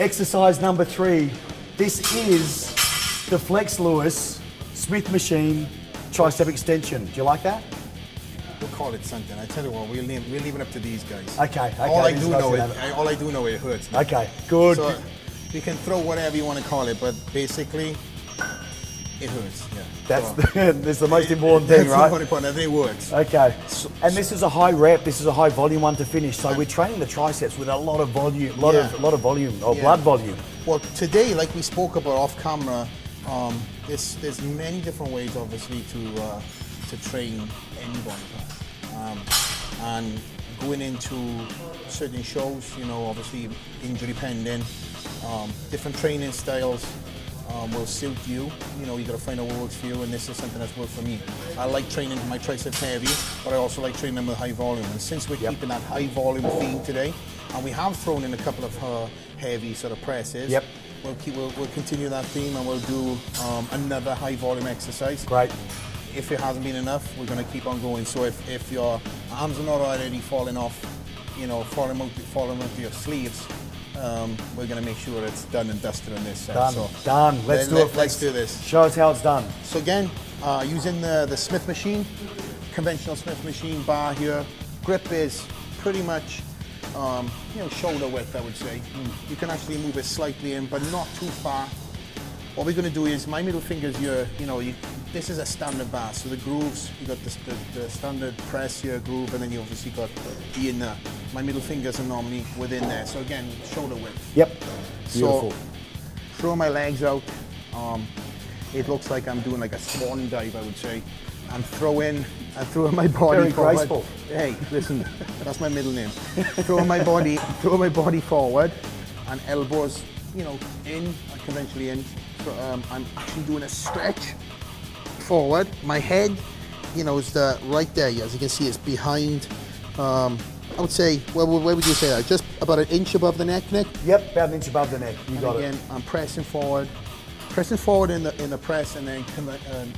Exercise number three. This is the Flex Lewis Smith machine tricep extension. Do you like that? We'll call it something. I tell you what, we'll leave, we'll leave it up to these guys. Okay, okay, All I do know it. it. All I do know it hurts. Okay, good. So you can throw whatever you want to call it, but basically, it hurts. Yeah. That's the, that's the most important thing, That's right? the most important. It works. Okay. And this is a high rep. This is a high volume one to finish. So we're training the triceps with a lot of volume, lot Yeah. of lot of volume or Yeah. blood volume. Well, today, like we spoke about off camera, um, there's there's many different ways, obviously, to uh, to train any body part. Um, and going into certain shows, you know, obviously injury pending, um, different training styles um, will suit you. You know, you got to find out what works for you, and this is something that's worked for me. I like training my triceps heavy, but I also like training them with high volume. And since we're Yep. keeping that high volume theme today, and we have thrown in a couple of uh, heavy sort of presses. Yep. We'll, keep, we'll, we'll continue that theme and we'll do um, another high volume exercise. Great. If it hasn't been enough, we're going to keep on going. So if, if your arms are not already falling off, you know, falling out, falling out your sleeves, um, we're going to make sure it's done and dusted on this set. Done. So Done. Let's let- do let- it. Let's do this. Show us how it's done. So again, uh, using the, the Smith machine, conventional Smith machine bar here. Grip is pretty much, um, you know, shoulder width, I would say. You can actually move it slightly in, but not too far. What we're going to do is my middle fingers here, you know, you, this is a standard bar. So the grooves, you got the, the, the standard press here groove, and then you obviously got the inner. My middle fingers are normally within there. So again, shoulder width. Yep. Beautiful. So, throw my legs out. Um, it looks like I'm doing like a swan dive, I would say. I'm throwing, I'm throwing my body Very forward. graceful. Hey, listen, that's my middle name. throwing my body, throw my body forward, and elbows, you know, in, conventionally in. So, um, I'm actually doing a stretch forward. My head, you know, is the right there. As you can see, it's behind. Um, I would say, where, where would you say that? Just about an inch above the neck, Nick. Yep. About an inch above the neck. You And got again, it. I'm pressing forward, pressing forward in the in the press, and then come, uh,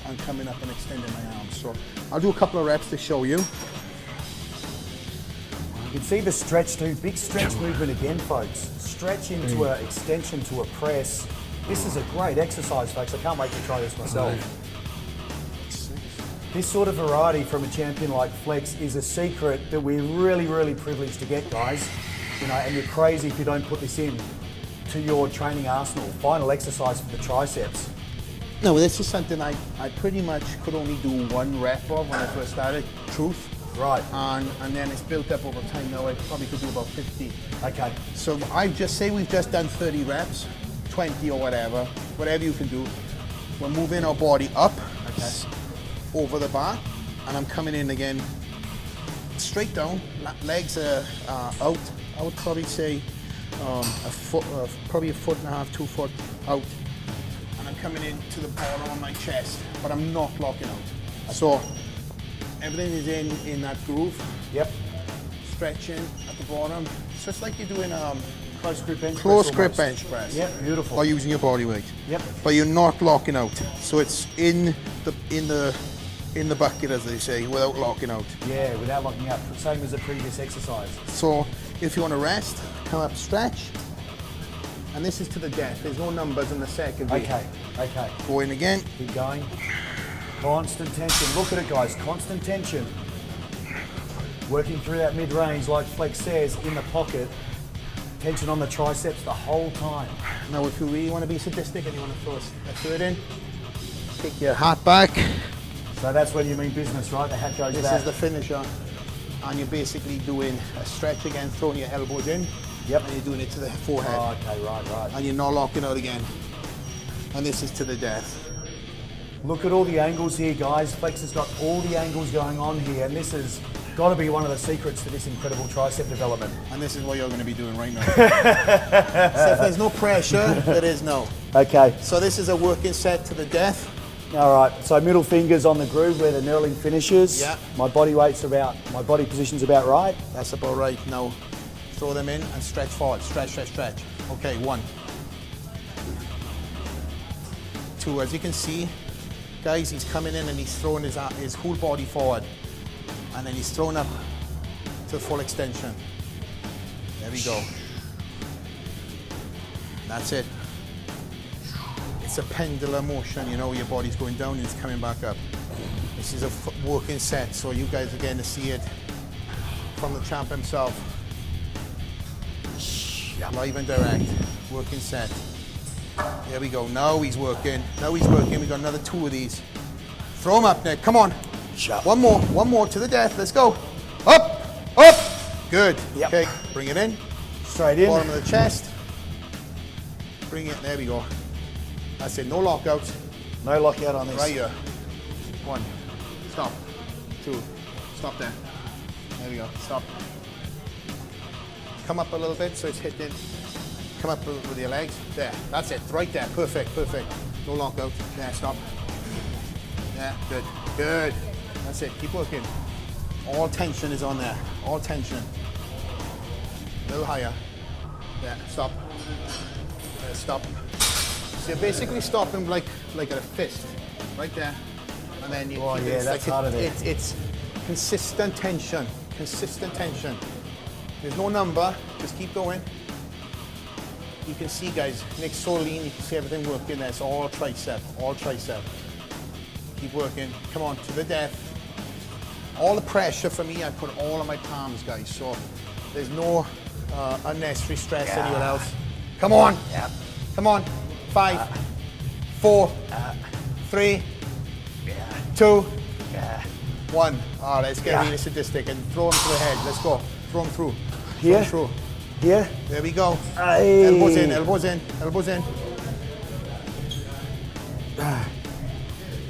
I'm coming up and extending my arms. So I'll do a couple of reps to show you. You can see the stretch too. Big stretch movement again, folks. Stretch into Mm. a extension to a press. This is a great exercise, folks. I can't wait to try this myself. This sort of variety from a champion like Flex is a secret that we're really, really privileged to get, guys. You know, and you're crazy if you don't put this in to your training arsenal. Final exercise for the triceps. No, this is something I, I pretty much could only do one rep of when I first started. Truth. Right. And and then it's built up over time. Now I probably could do about 50. Okay. So I just say we've just done 30 reps, 20 or whatever, whatever you can do. We're moving our body up s- over the bar, and I'm coming in again straight down. Legs are uh, out. I would probably say um, a foot, uh, probably a foot and a half, two foot out, and I'm coming in to the bottom of my chest, but I'm not locking out. So everything is in in that groove Yep. stretching at the bottom. So it's like you're doing um, Close grip bench close press grip bench press. Yep, beautiful. By using your body weight. Yep. But you're not locking out. So it's in the in the in the bucket as they say, without locking out. Yeah, without locking out, Same as the previous exercise. So if you want to rest, come up, stretch. And this is to the death. There's no numbers in the second. Okay, okay. Go in again. Keep going. Constant tension. Look at it, guys. Constant tension. Working through that mid-range, like Flex says, in the pocket. Tension on the triceps the whole time. Now if you really want to be sadistic and you want to throw a, a third in, kick your hat back. So that's when you mean business, right? The hat goes This back. is the finisher. And you're basically doing a stretch again, throwing your elbows in. Yep. And you're doing it to the forehead. Oh, okay, right, right. And you're not locking out again. And this is to the death. Look at all the angles here, guys. Flex has got all the angles going on here, and this has got to be one of the secrets to this incredible tricep development. And this is what you're going to be doing right now. so if there's no pressure, there is no. Okay, So this is a working set to the death. All right. So middle fingers on the groove where the knurling finishes. Yeah. My body weight's about, my body position's about right. That's about right. Now throw them in and stretch forward. Stretch, stretch, stretch. Okay, one. Two, as you can see, guys, he's coming in and he's throwing his, uh, his whole body forward. And then he's thrown up to full extension. There we go. That's it. It's a pendulum motion, you know, your body's going down and it's coming back up. This is a working set, so you guys are getting to see it from the champ himself. Live and direct, working set. There we go. Now he's working. Now he's working. We got another two of these. Throw him up, Nick. Come on. One more. One more to the death. Let's go. Up. Up. Good. Yep. Okay. Bring it in. Straight in. Bottom of the chest. Bring it. There we go. That's said No lockouts. No lockout on this. Right here. One. Stop. Two. Stop there. There we go. Stop. Come up a little bit so it's hitting. Come up with your legs. There. That's it. Right there. Perfect. Perfect. No lockout. There. Stop. Yeah. Good. Good. That's it. Keep working. All tension is on there. All tension. A little higher. Yeah. Stop. There, stop. So you're basically stopping like like at a fist, right there, and then you. Oh, yeah, It's that's like harder it, there. it's, it's consistent tension, consistent tension. There's no number. Just keep going. You can see, guys, Nick's so lean. You can see everything working there. It's all tricep, all tricep. Keep working. Come on, to the death. All the pressure for me, I put all on my palms, guys. So there's no uh, unnecessary stress Yeah. anywhere else. Come on. Yep. Come on. Five, four, three, two, Yeah. one. All right, let's get Yeah. really sadistic and throw him to the head. Let's go. Throw him through. Throw Here? him through. Here. There we go. Aye. Elbows in, elbows in, elbows in.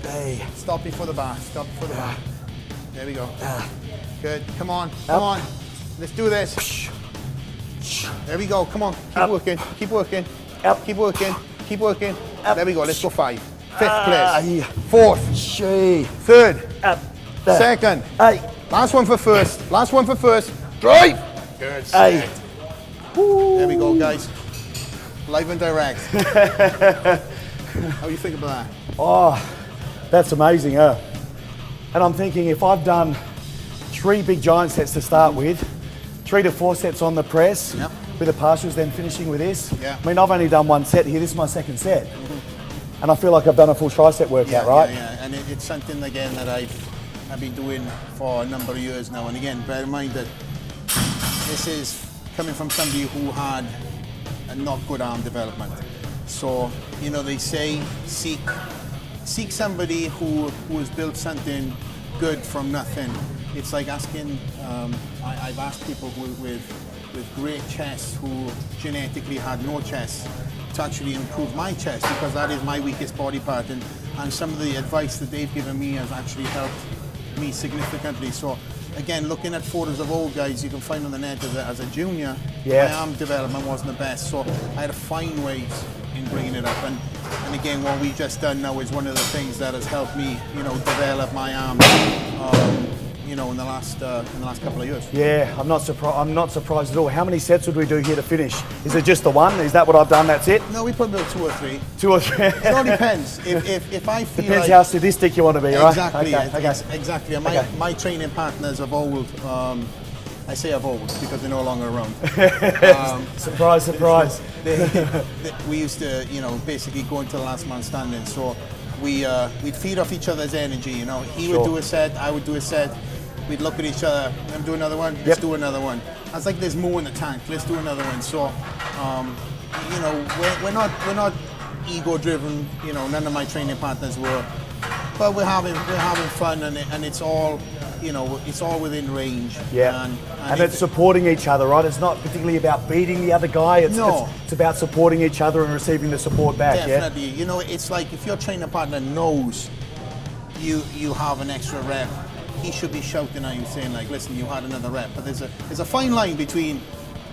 Hey. Stop before the bar. Stop before the bar. There we go. Ah. Good. Come on. Come Up. on. Let's do this. There we go. Come on. Keep Up. working. Keep working. Up. Keep working. Keep working. Up. There we go. Let's go five. Fifth Ah, place. yeah. Fourth. Gee. Third. Up. There. Second. Hey. Last one for first. Last one for first. Drive. Good. Hey. set. There we go, guys. Live and direct. How do you think about that? Oh, that's amazing, huh? And I'm thinking if I've done three big giant sets to start with, three to four sets on the press, Yep. With the partials, then finishing with this. Yeah. I mean, I've only done one set here. This is my second set, and I feel like I've done a full tricep workout, right? Yeah, yeah. And it, it's something again that I've I've been doing for a number of years now. And again, bear in mind that this is coming from somebody who had a not good arm development. So you know they say seek seek somebody who who has built something good from nothing. It's like asking. Um, I, I've asked people who, with with great chests who genetically had no chest to actually improve my chest because that is my weakest body part and, and some of the advice that they've given me has actually helped me significantly. So again, looking at photos of old guys you can find on the net as a, as a junior, Yes. my arm development wasn't the best. So I had to find ways in bringing it up. And, and again, what we've just done now is one of the things that has helped me, you know, develop my arm, um, you know, in the last uh, in the last couple of years. Yeah, I'm not surprised. I'm not surprised at all. How many sets would we do here to finish? Is it just the one? Is that what I've done? That's it? No, we put about two or three. Two or three? It all depends. If, if, if I feel Depends like how sadistic you want to be, right? Exactly. Okay, ex- okay. Exactly. And My, Okay. my training partners of old, um, I say of old because they're no longer around. Surprise, surprise. They- they- we used to, you know, basically go into the last man standing. So we uh, we'd feed off each other's energy. You know, he Sure. would do a set, I would do a set. We'd look at each other. Let do another one. Let's Yep. do another one. I was like, there's more in the tank. Let's do another one. So, um, you know, we're, we're not we're not ego driven. You know, none of my training partners were, but we're having we're having fun, and it, and it's all, you know, it's all within range. Yeah. and, And, if- it's supporting each other, right? It's not particularly about beating the other guy. It's, No. it's, it's about supporting each other and receiving the support back, yeah? You know, it's like if your trainer partner knows you you have an extra rep, he should be shouting at you saying like, listen, you had another rep. But there's a there's a fine line between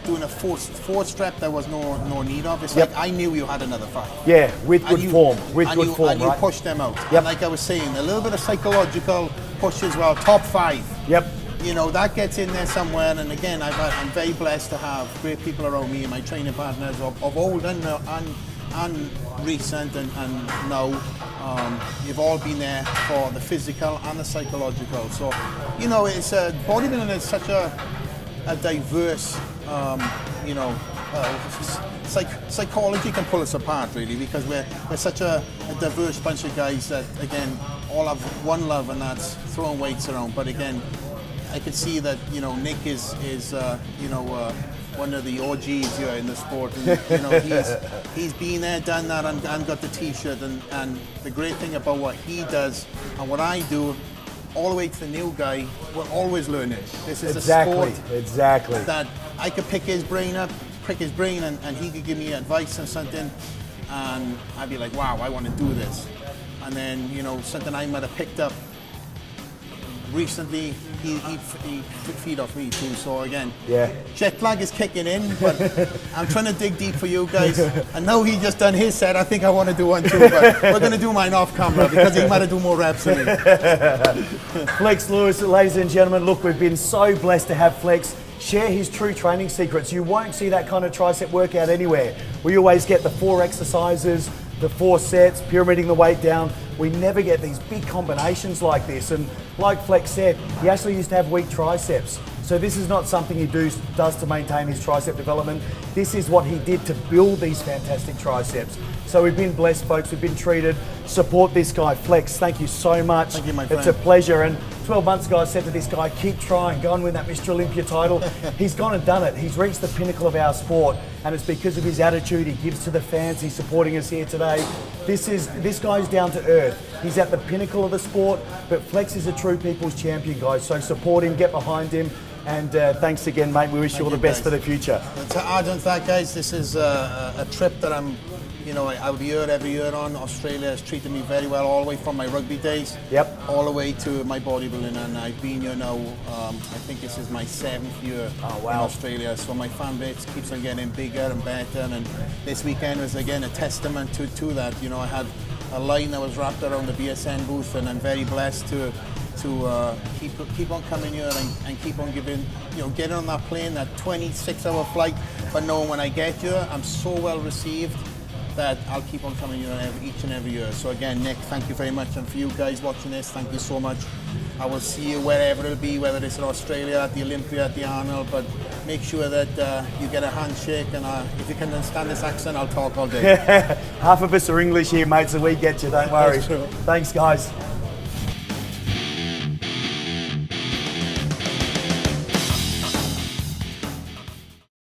doing a forced forced rep there was no no need of. It's Yep. like I knew you had another five. Yeah, with And good you- form. With good you, form, and you right? push them out. Yep. And like I was saying, a little bit of psychological push as well. Top five. Yep. You know that gets in there somewhere. And again, I've, had- I'm very blessed to have great people around me and my training partners of, of old and, uh, and and recent and, and now. Um, you've all been there for the physical and the psychological. So, you know, it's a bodybuilding is such a a diverse, um, you know, uh, psych, psychology can pull us apart really because we're, we're such a, a, diverse bunch of guys that again all have one love and that's throwing weights around but again I can see that you know Nick is is uh, you know uh, one of the OGs here in the sport and you know he's he's been there done that and, and got the t-shirt and, and the great thing about what he does and what I do all the way to the new guy, we're always learning. This is exactly, a sport exactly. that I could pick his brain up prick his brain and, and he could give me advice on something and I'd be like, wow, I want to do this. And then, you know, something I might have picked up recently, he, he, he feed off me too. So again, yeah. jet lag is kicking in, but I'm trying to dig deep for you guys. I know he just done his set. I think I want to do one too, but we're going to do mine off camera because he might have do more reps than me. Flex Lewis, ladies and gentlemen, look, we've been so blessed to have Flex share his true training secrets. You won't see that kind of tricep workout anywhere. We always get the four exercises, the four sets, pyramiding the weight down. We never get these big combinations like this. And like Flex said, he actually used to have weak triceps. So this is not something he do, does to maintain his tricep development. This is what he did to build these fantastic triceps. So we've been blessed, folks. We've been treated. Support this guy, Flex. Thank you so much. Thank you, my friend. It's a pleasure. And 12 months ago, I said to this guy, keep trying, go and win that Mr. Olympia title. He's gone and done it. He's reached the pinnacle of our sport, and it's because of his attitude he gives to the fans. He's supporting us here today. This is this guy's down to earth. He's at the pinnacle of the sport, but Flex is a true people's champion, guys. So support him, get behind him. And uh, thanks again, mate. We wish Thank you all the best guys. for the future. To on guys, this is a, a trip that I'm you know, I'll be here every year on. Australia has treated me very well all the way from my rugby days. Yep. All the way to my bodybuilding, and I've been here now. Um, I think this is my seventh year oh, wow. in Australia. So my fan base keeps on getting bigger and better. And this weekend was again a testament to to that. You know, I had a line that was wrapped around the BSN booth, and I'm very blessed to to uh, keep keep on coming here and, and, keep on giving, you know, getting on that plane, that 26 hour flight, but knowing when I get here, I'm so well received that I'll keep on coming every, each and every year. So again, Nick, thank you very much. And for you guys watching this, thank you so much. I will see you wherever it'll be, whether it's in Australia, at the Olympia, at the Arnold, but make sure that uh, you get a handshake and uh, if you can understand this accent, I'll talk all day. Half of us are English here, mate, so we get you, don't worry. Thanks, guys.